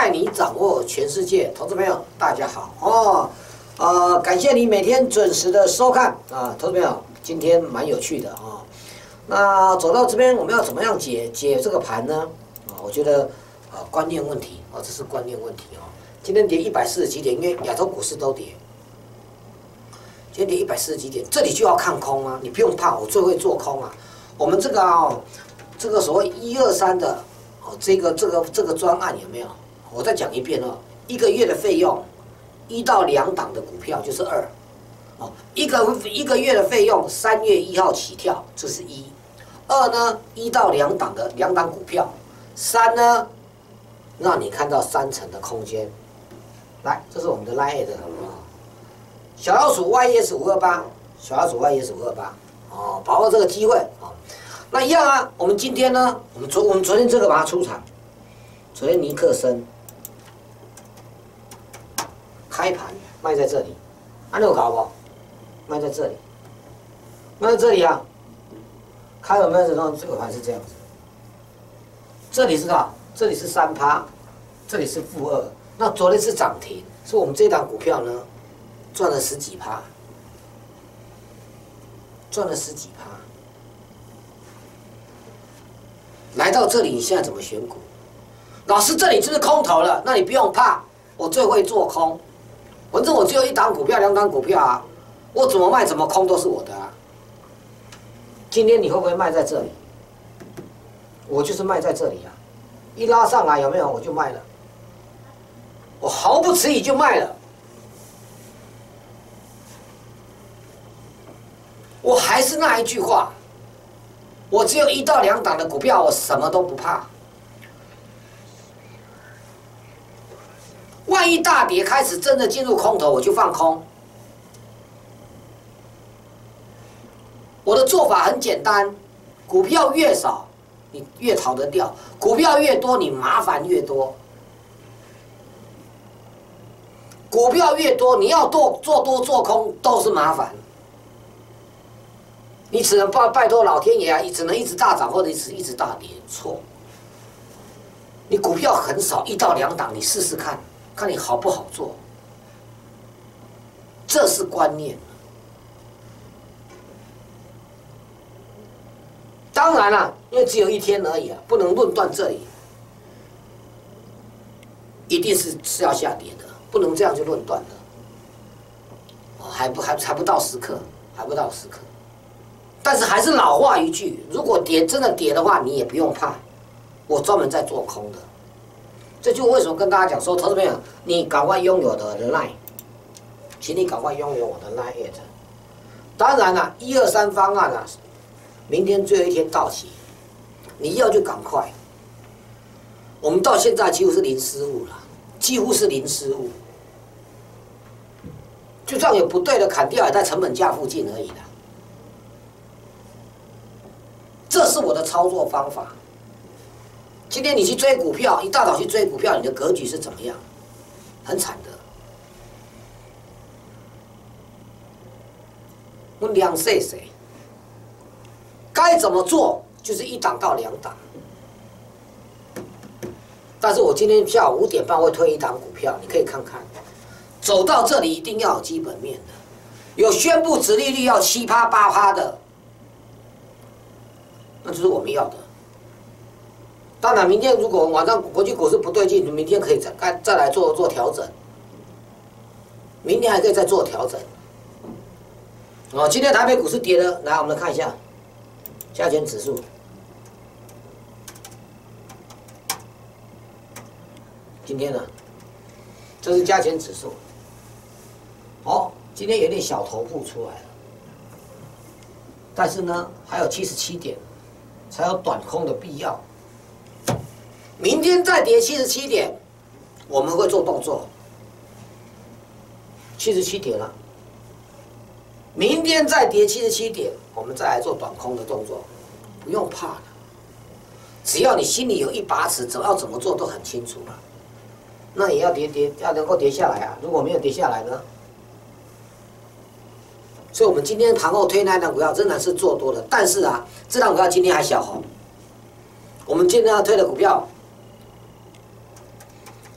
带你掌握全世界，投资朋友大家好哦，呃，感谢你每天准时的收看啊，投资朋友今天蛮有趣的啊。那走到这边，我们要怎么样解解这个盘呢？啊，我觉得啊，观念问题啊，这是观念问题啊。今天跌一百四十几点，因为亚洲股市都跌。今天跌一百四十几点，这里就要看空啊！你不用怕，我最会做空啊。我们这个啊，这个所谓一二三的哦，这个这个这个专案有没有？我再讲一遍哦，一个月的费用，一到两档的股票就是二，哦，一个一个月的费用，三月一号起跳，这是一；二呢，一到两档的两档股票，三呢，让你看到三层的空间。来，这是我们的 line 的，好不好？小老鼠 YS 五二八，小老鼠 YS 五二八，哦，把握这个机会啊！那一样啊，我们今天呢，我们昨我们昨天这个把它出场，昨天尼克森开盘卖在这里，按钮搞不？卖在这里，卖在这里啊！开了卖的时候，这个盘是这样子，这里是吧？这里是三趴，这里是负二，那昨天是涨停，是我们这档股票呢。赚了十几趴，赚了十几趴。来到这里，你现在怎么选股？老师，这里就是空头了，那你不用怕，我最会做空。反正我只有一档股票、两档股票啊，我怎么卖怎么空都是我的啊。今天你会不会卖在这里？我就是卖在这里啊，一拉上来有没有我就卖了，我毫不迟疑就卖了。我还是那一句话，我只有一到两档的股票，我什么都不怕。万一大跌开始真的进入空头，我就放空。我的做法很简单，股票越少，你越逃得掉；股票越多，你麻烦越多。股票越多，你要多做多做空都是麻烦。你只能拜拜托老天爷啊！你只能一直大涨或者是一直大跌，错。你股票很少，一到两档，你试试看，看你好不好做。这是观念。当然了，因为只有一天而已啊，不能论断这里，一定是是要下跌的，不能这样就论断的。还不还还不到时刻，还不到时刻。但是还是老话一句，如果跌真的跌的话，你也不用怕，我专门在做空的。这就为什么跟大家讲说，投资朋友，你赶快拥有的 line，请你赶快拥有我的 line it。当然了，一二三方案啊，明天最后一天到期，你要就赶快。我们到现在几乎是零失误了，几乎是零失误。就算有不对的砍掉，也在成本价附近而已的。这是我的操作方法。今天你去追股票，一大早去追股票，你的格局是怎么样？很惨的。我两岁谁？该怎么做就是一档到两档。但是我今天下午五点半会推一档股票，你可以看看。走到这里一定要有基本面的，有宣布殖利率要七趴八趴的。那就是我们要的。当然，明天如果晚上国际股市不对劲，你明天可以再再再来做做调整。明天还可以再做调整。哦，今天台北股市跌了，来我们来看一下加权指数。今天呢，这是加权指数。哦，今天有点小头部出来了，但是呢，还有七十七点。才有短空的必要。明天再跌七十七点，我们会做动作。七十七点了，明天再跌七十七点，我们再来做短空的动作，不用怕的。只要你心里有一把尺，怎要怎么做都很清楚了。那也要跌跌，要能够跌下来啊！如果没有跌下来呢？所以，我们今天盘后推那档股票仍然是做多的，但是啊，这档股票今天还小红。我们今天要推的股票，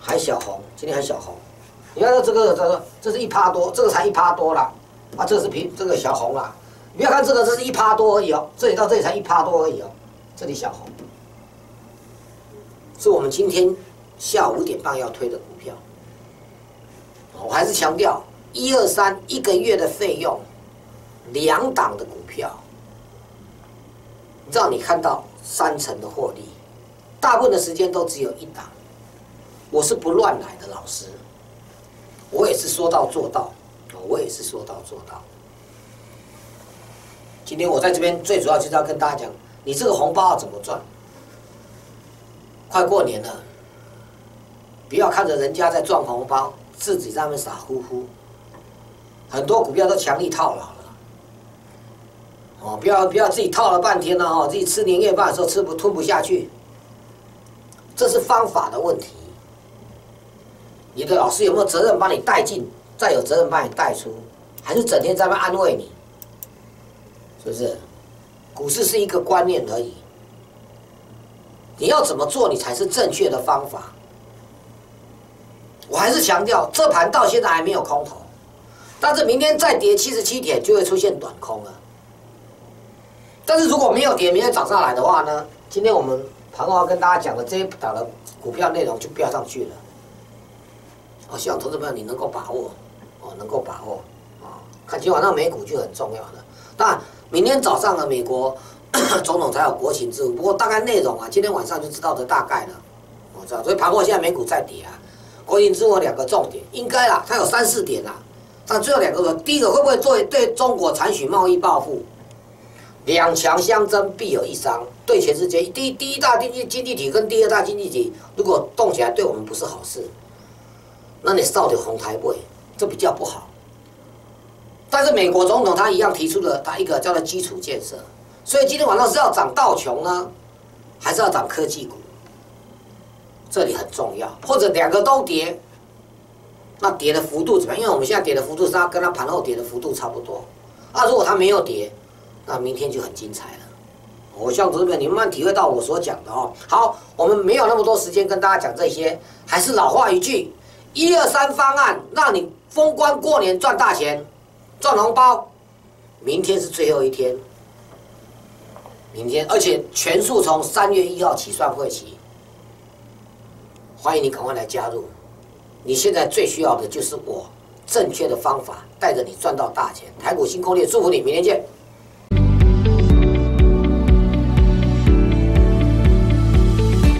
还小红，今天还小红。你看这个，这个这是一趴多，这个才一趴多啦，啊，这是平这个小红啦。不要看这个，这是一趴多而已哦，这里到这里才一趴多而已哦，这里小红，是我们今天下午五点半要推的股票。我还是强调，一二三一个月的费用，两档的股票，让你看到三成的获利，大部分的时间都只有一档。我是不乱来的老师，我也是说到做到，我也是说到做到。今天我在这边最主要就是要跟大家讲，你这个红包要怎么赚？快过年了，不要看着人家在赚红包，自己在那边傻乎乎。很多股票都强力套牢了，哦，不要不要自己套了半天了哦，自己吃年夜饭的时候吃不吞不下去，这是方法的问题。你的老师有没有责任把你带进？再有责任把你带出？还是整天在那安慰你？是不是？股市是一个观念而已。你要怎么做，你才是正确的方法。我还是强调，这盘到现在还没有空头，但是明天再跌七十七点，就会出现短空了。但是如果没有跌，明天涨上来的话呢？今天我们盘后要跟大家讲的这一档的股票内容就飙上去了。我希望投资朋友你能够把握，哦，能够把握，啊，看今晚上美股就很重要了。当然。明天早上的，美国 总统才有国情咨文，不过大概内容啊，今天晚上就知道的大概了。我知道，所以盘后现在美股在跌啊。国情咨文两个重点，应该啦，它有三四点啦。但最后两个，第一个会不会做对中国采取贸易报复？两强相争，必有一伤。对全世界第第一大经济经济体跟第二大经济体，如果动起来，对我们不是好事。那你少点红台位，这比较不好。但是美国总统他一样提出了他一个叫做基础建设，所以今天晚上是要涨道琼呢，还是要涨科技股？这里很重要，或者两个都跌，那跌的幅度怎么样？因为我们现在跌的幅度是它跟它盘后跌的幅度差不多。啊，如果它没有跌，那明天就很精彩了。我希望同志们你慢慢体会到我所讲的哦。好，我们没有那么多时间跟大家讲这些，还是老话一句：一二三方案，让你封关过年赚大钱。赚红包，明天是最后一天。明天，而且全数从三月一号起算会期，欢迎你赶快来加入。你现在最需要的就是我正确的方法，带着你赚到大钱。台股新攻略，祝福你，明天见。